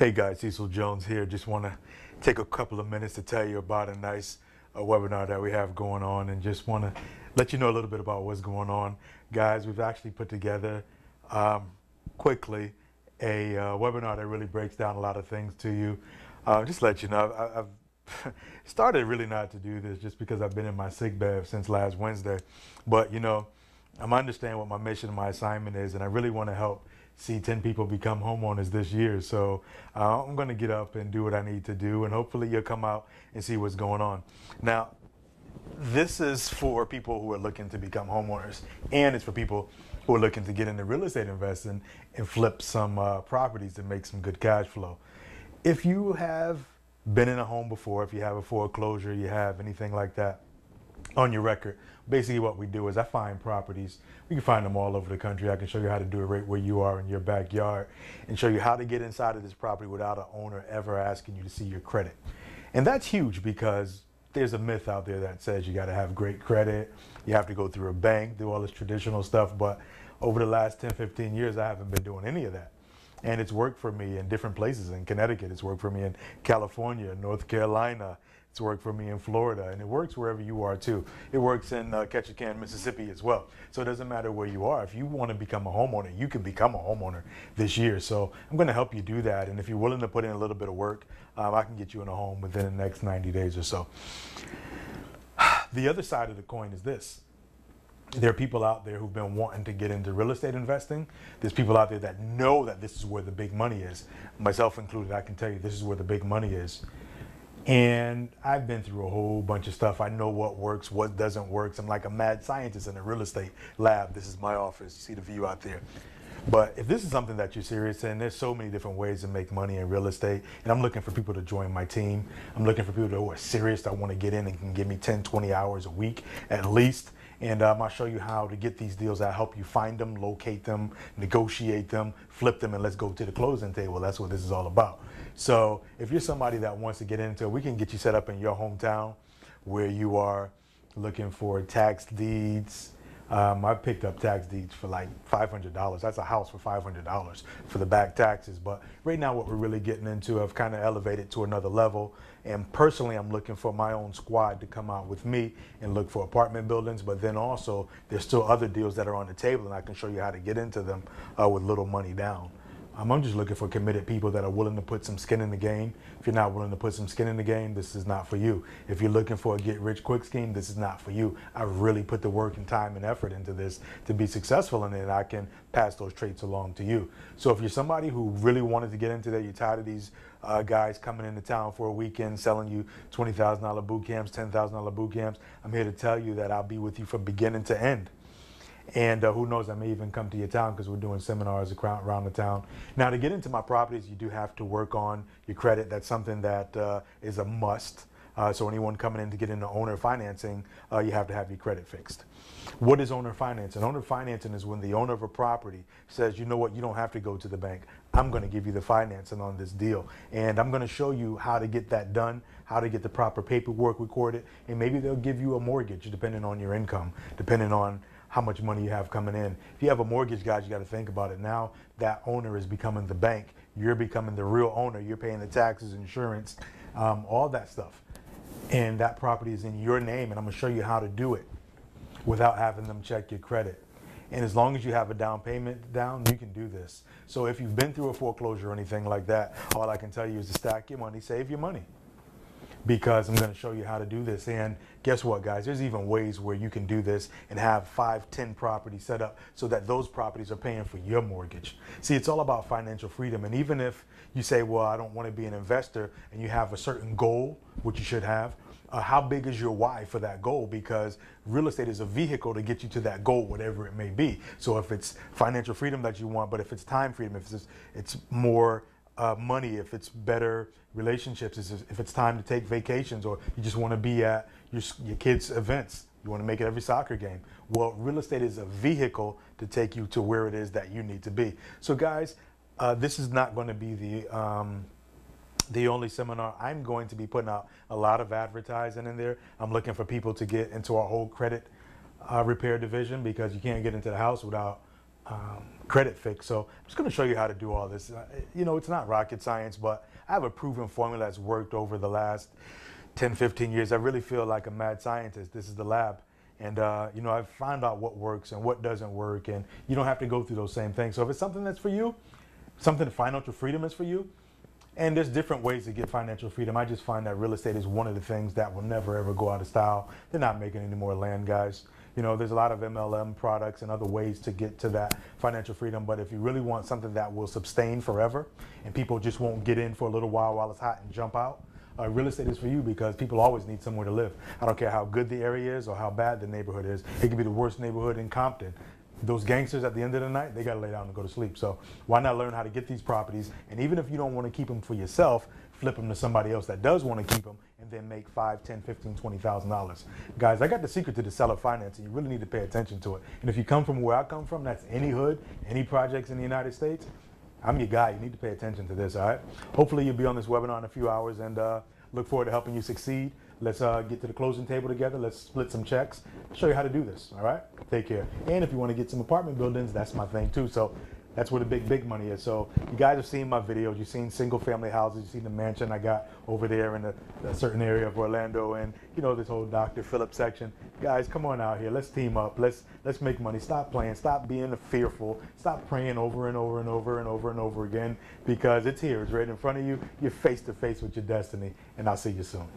Hey guys, Cecil Jones here. Just want to take a couple of minutes to tell you about a nice uh, webinar that we have going on and just want to let you know a little bit about what's going on. Guys, we've actually put together um, quickly a uh, webinar that really breaks down a lot of things to you. Uh, just let you know, I, have started really not to do this just because I've been in my sick bed since last Wednesday. But, you know, I'm understanding what my mission and my assignment is, and I really want to help see 10 people become homeowners this year. So uh, I'm going to get up and do what I need to do, and hopefully you'll come out and see what's going on. Now, this is for people who are looking to become homeowners, and it's for people who are looking to get into real estate investing and flip some uh, properties to make some good cash flow. If you have been in a home before, if you have a foreclosure, you have anything like that on your record, basically what we do is I find properties. We can find them all over the country. I can show you how to do it right where you are in your backyard and show you how to get inside of this property without an owner ever asking you to see your credit. And that's huge because there's a myth out there that says you got to have great credit, you have to go through a bank, do all this traditional stuff. But over the last 10, 15 years, I haven't been doing any of that. And it's worked for me in different places in Connecticut, it's worked for me in California, North Carolina, it's worked for me in Florida, and it works wherever you are too. It works in uh, Ketchikan, Mississippi as well. So it doesn't matter where you are. If you want to become a homeowner, you can become a homeowner this year. So I'm going to help you do that. And if you're willing to put in a little bit of work, um, I can get you in a home within the next 90 days or so. The other side of the coin is this. There are people out there who've been wanting to get into real estate investing. There's people out there that know that this is where the big money is. Myself included, I can tell you this is where the big money is. And I've been through a whole bunch of stuff. I know what works, what doesn't work. I'm like a mad scientist in a real estate lab. This is my office. You see the view out there. But if this is something that you're serious in, there's so many different ways to make money in real estate. And I'm looking for people to join my team. I'm looking for people who are serious that want to get in and can give me 10, 20 hours a week at least. And um, I'll show you how to get these deals. I'll help you find them, locate them, negotiate them, flip them, and let's go to the closing table. That's what this is all about. So if you're somebody that wants to get into it, we can get you set up in your hometown where you are looking for tax deeds, um, I picked up tax deeds for like $500. That's a house for $500 for the back taxes. But right now, what we're really getting into, I've kind of elevated to another level. And personally, I'm looking for my own squad to come out with me and look for apartment buildings. But then also, there's still other deals that are on the table, and I can show you how to get into them uh, with little money down. I'm just looking for committed people that are willing to put some skin in the game. If you're not willing to put some skin in the game, this is not for you. If you're looking for a get rich quick scheme, this is not for you. I really put the work and time and effort into this to be successful in it. I can pass those traits along to you. So if you're somebody who really wanted to get into that, you're tired of these uh, guys coming into town for a weekend selling you $20,000 boot camps, $10,000 boot camps, I'm here to tell you that I'll be with you from beginning to end. And uh, who knows, I may even come to your town because we're doing seminars around the town. Now, to get into my properties, you do have to work on your credit. That's something that uh, is a must. Uh, so anyone coming in to get into owner financing, uh, you have to have your credit fixed. What is owner financing? Owner financing is when the owner of a property says, you know what, you don't have to go to the bank. I'm going to give you the financing on this deal. And I'm going to show you how to get that done, how to get the proper paperwork recorded, and maybe they'll give you a mortgage depending on your income, depending on how much money you have coming in. If you have a mortgage, guys, you got to think about it. Now that owner is becoming the bank. You're becoming the real owner. You're paying the taxes, insurance, um, all that stuff. And that property is in your name. And I'm going to show you how to do it without having them check your credit. And as long as you have a down payment down, you can do this. So if you've been through a foreclosure or anything like that, all I can tell you is to stack your money, save your money because I'm going to show you how to do this. And guess what, guys? There's even ways where you can do this and have five, ten properties set up so that those properties are paying for your mortgage. See, it's all about financial freedom. And even if you say, well, I don't want to be an investor, and you have a certain goal, which you should have, uh, how big is your why for that goal? Because real estate is a vehicle to get you to that goal, whatever it may be. So if it's financial freedom that you want, but if it's time freedom, if it's, it's more uh, money, if it's better relationships, if it's time to take vacations, or you just want to be at your, your kids' events, you want to make it every soccer game. Well, real estate is a vehicle to take you to where it is that you need to be. So, guys, uh, this is not going to be the um, the only seminar. I'm going to be putting out a lot of advertising in there. I'm looking for people to get into our whole credit uh, repair division because you can't get into the house without um, credit fix. So I'm just going to show you how to do all this. Uh, You know, it's not rocket science, but I have a proven formula that's worked over the last 10, 15 years. I really feel like a mad scientist. This is the lab. And, uh, you know, I find out what works and what doesn't work, and you don't have to go through those same things. So if it's something that's for you, something financial freedom is for you, and there's different ways to get financial freedom. I just find that real estate is one of the things that will never ever go out of style. They're not making any more land, guys. You know, there's a lot of MLM products and other ways to get to that financial freedom. But if you really want something that will sustain forever and people just won't get in for a little while while it's hot and jump out, uh, real estate is for you because people always need somewhere to live. I don't care how good the area is or how bad the neighborhood is. It could be the worst neighborhood in Compton. Those gangsters at the end of the night, they got to lay down and go to sleep. So why not learn how to get these properties? And even if you don't want to keep them for yourself, flip them to somebody else that does want to keep them then make five, ten, fifteen, twenty thousand dollars. Guys, I got the secret to the seller financing. You really need to pay attention to it. And if you come from where I come from, that's any hood, any projects in the United States, I'm your guy. You need to pay attention to this, all right? Hopefully you'll be on this webinar in a few hours and uh, look forward to helping you succeed. Let's uh, get to the closing table together. Let's split some checks. show you how to do this, all right? Take care. And if you want to get some apartment buildings, that's my thing too. So that's where the big, big money is. So you guys have seen my videos. You've seen single family houses. You've seen the mansion I got over there in a, a certain area of Orlando and, you know, this whole Dr. Phillips section. Guys, come on out here. Let's team up. Let's, let's make money. Stop playing. Stop being fearful. Stop praying over and over and over and over and over again because it's here. It's right in front of you. You're face to face with your destiny. And I'll see you soon.